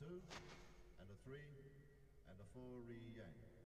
two, and a three, and a four, re yang.